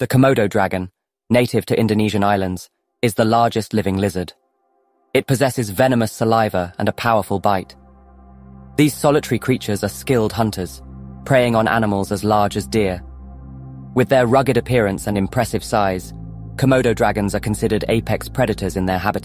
The Komodo dragon, native to Indonesian islands, is the largest living lizard. It possesses venomous saliva and a powerful bite. These solitary creatures are skilled hunters, preying on animals as large as deer. With their rugged appearance and impressive size, Komodo dragons are considered apex predators in their habitat.